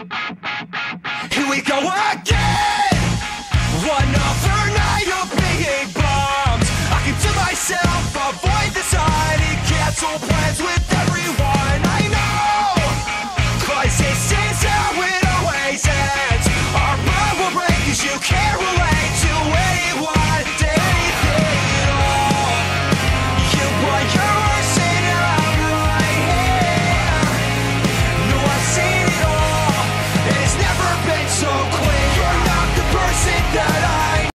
Here we go again. One over.